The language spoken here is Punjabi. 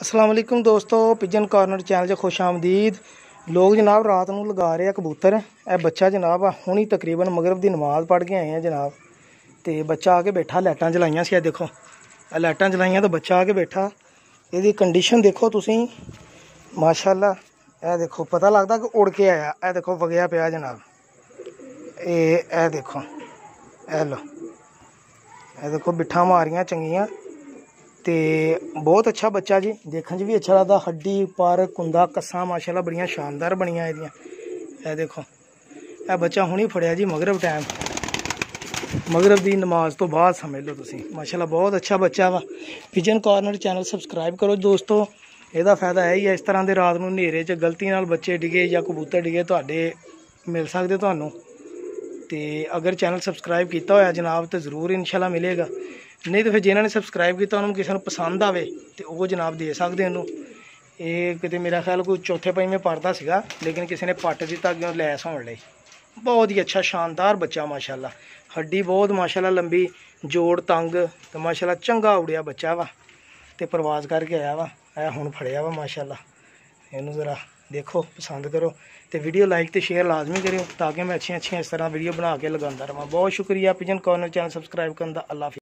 ਅਸਲਾਮ ਵਾਲੇਕੁਮ ਦੋਸਤੋ, ਪਿਜਨ ਕਾਰਨਰ ਚੈਨਲ 'ਚ ਖੁਸ਼ ਆਮਦੀਦ। ਲੋਕ ਜਨਾਬ ਰਾਤ ਨੂੰ ਲਗਾ ਰਹੇ ਆ ਕਬੂਤਰ। ਇਹ ਬੱਚਾ ਜਨਾਬ ਆ, ਹੁਣੀ ਤਕਰੀਬਨ ਮਗਰਬ ਦੀ ਨਮਾਜ਼ ਪੜ੍ਹ ਕੇ ਆਏ ਆ ਜਨਾਬ। ਤੇ ਬੱਚਾ ਆ ਕੇ ਬੈਠਾ, ਲਾਈਟਾਂ ਜਲਾਈਆਂ ਸੀ ਆ ਦੇਖੋ। ਇਹ ਲਾਈਟਾਂ ਜਲਾਈਆਂ ਤਾਂ ਬੱਚਾ ਆ ਕੇ ਬੈਠਾ। ਇਹਦੀ ਕੰਡੀਸ਼ਨ ਦੇਖੋ ਤੁਸੀਂ। ਮਾਸ਼ਾਅੱਲਾ, ਇਹ ਦੇਖੋ, ਪਤਾ ਲੱਗਦਾ ਕਿ ਉੜ ਕੇ ਆਇਆ। ਇਹ ਦੇਖੋ, ਵਗਿਆ ਪਿਆ ਜਨਾਬ। ਇਹ ਇਹ ਦੇਖੋ। ਇਹ ਲੋ ਇਹ ਦੇਖੋ, ਬਿੱਠਾਂ ਮਾਰੀਆਂ ਚੰਗੀਆਂ। ਤੇ ਬਹੁਤ ਅੱਛਾ ਬੱਚਾ ਜੀ। ਦੇਖਣ 'ਚ ਵੀ ਅੱਛਾ ਲੱਗਦਾ। ਹੱਡੀ ਪਰ ਕੁੰਦਾ, ਕੱਸਾਂ, ਮਾਸ਼ਾਅੱਲਾ ਬੜੀਆਂ ਸ਼ਾਨਦਾਰ ਬਣੀਆਂ ਇਹਦੀਆਂ। ਇਹ ਦੇਖੋ, ਇਹ ਬੱਚਾ ਹੁਣੀ ਫੜਿਆ ਜੀ ਮਗਰਬ ਟਾਈਮ ਮਗਰਬ ਦੀ ਨਮਾਜ਼ ਤੋਂ ਬਾਅਦ ਸਮਝ ਲਓ ਤੁਸੀਂ। ਮਾਸ਼ਾਅੱਲਾ ਬਹੁਤ ਅੱਛਾ ਬੱਚਾ ਵਾ। ਪਿਜਨ ਕਾਰਨਰ ਚੈਨਲ ਸਬਸਕ੍ਰਾਈਬ ਕਰੋ ਦੋਸਤੋ। ਇਹਦਾ ਫਾਇਦਾ ਇਹ ਹੀ ਹੈ ਇਸ ਤਰ੍ਹਾਂ ਦੇ ਰਾਤ ਨੂੰ ਹਨੇਰੇ 'ਚ ਗਲਤੀ ਨਾਲ ਬੱਚੇ ਡਿਗੇ ਜਾਂ ਕਬੂਤਰ ਡਿਗੇ, ਤੁਹਾਡੇ ਮਿਲ ਸਕਦੇ ਤੁਹਾਨੂੰ। ਤੇ ਅਗਰ ਚੈਨਲ ਸਬਸਕ੍ਰਾਈਬ ਕੀਤਾ ਹੋਇਆ ਜਨਾਬ, ਤੇ ਜ਼ਰੂਰ ਇਨਸ਼ਾਅੱਲਾ ਮਿਲੇਗਾ। ਨਹੀਂ ਤਾਂ ਫਿਰ ਜਿਨ੍ਹਾਂ ਨੇ ਸਬਸਕ੍ਰਾਈਬ ਕੀਤਾ, ਉਹਨਾਂ ਨੂੰ ਕਿਸੇ ਨੂੰ ਪਸੰਦ ਆਵੇ ਤੇ ਉਹ ਜਨਾਬ ਦੇ ਸਕਦੇ ਇਹਨੂੰ। ਇਹ ਕਿਤੇ ਮੇਰਾ ਖਿਆਲ ਕੋਈ ਚੌਥੇ ਪੰਜਵੇਂ ਪੜਦਾ ਸੀਗਾ, ਲੇਕਿਨ ਕਿਸੇ ਨੇ ਪੱਟ ਦਿੱਤਾ ਅੱਗੇ ਲੈਸ ਹੋਣ ਲਈ। ਬਹੁਤ ਹੀ ਅੱਛਾ, ਸ਼ਾਨਦਾਰ ਬੱਚਾ, ਮਾਸ਼ਾਅੱਲਾ। ਹੱਡੀ ਬਹੁਤ, ਮਾਸ਼ਾਅੱਲਾ, ਲੰਬੀ, ਜੋੜ, ਤੰਗ ਤੇ ਮਾਸ਼ਾਅੱਲਾ ਚੰਗਾ ਉੜਿਆ ਬੱਚਾ ਵਾ ਤੇ ਪ੍ਰਵਾਜ਼ ਕਰਕੇ ਆਇਆ ਵਾ। ਇਹ ਹੁਣ ਫੜਿਆ ਵਾ, ਮਾਸ਼ਾਅੱਲਾ। ਇਹਨੂੰ ਜ਼ਰਾ ਦੇਖੋ, ਪਸੰਦ ਕਰੋ ਤੇ ਵੀਡੀਓ ਲਾਈਕ ਤੇ ਸ਼ੇਅਰ ਲਾਜ਼ਮੀ ਕਰਿਓ ਤਾਂ ਕਿ ਮੈਂ ਅੱਛੀਆਂ ਅੱਛੀਆਂ ਇਸ ਤਰ੍ਹਾਂ ਵੀਡੀਓ ਬਣਾ ਕੇ ਲਗਾਉਂਦਾ ਰਵਾਂ। ਬਹੁਤ ਸ਼ੁਕਰੀਆ ਪਿਜਨ ਕਾਰਨਰ ਚੈਨਲ ਸਬਸਕ੍ਰਾਈਬ ਕਰਨ ਦਾ। ਅੱਲਾ ਹਾਫਿਜ਼